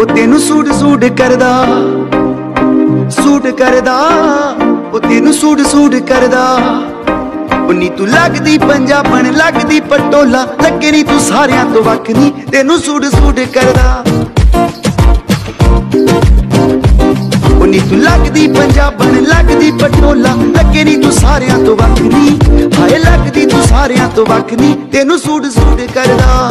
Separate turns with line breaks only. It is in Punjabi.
ਉਹ ਤੈਨੂੰ ਸੂਟ ਸੂਟ ਕਰਦਾ। ਸੂਟ ਕਰਦਾ। ਉਹ ਤੈਨੂੰ ਸੂਟ ਸੂਟ ਕਰਦਾ। ਉਨੀ ਤੂੰ ਲੱਗਦੀ ਪੰਜਾਬਣ, ਲੱਗਦੀ ਪਟੋਲਾ। ਲੱਗੇ ਨਹੀਂ ਤੂੰ ਸਾਰਿਆਂ ਤੋਂ ਵੱਖ ਨਹੀਂ ਤੈਨੂੰ ਸੂਟ ਸੂਟ ਕਰਦਾ। ਉਨੀ ਤੂੰ ਲੱਗਦੀ ਪੰਜਾਬਣ, ਲੱਗਦੀ ਪਟੋਲਾ। ਲੱਗੇ ਤੂੰ ਸਾਰਿਆਂ ਤੋਂ ਵੱਖ ਨਹੀਂ ਹਾਏ, ਲੱਗਦੀ ਤੂੰ ਸਾਰਿਆਂ ਤੋਂ ਵੱਖ ਨਹੀਂ ਤੈਨੂੰ ਸੂਟ ਸੂਟ ਕਰਦਾ।